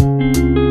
Música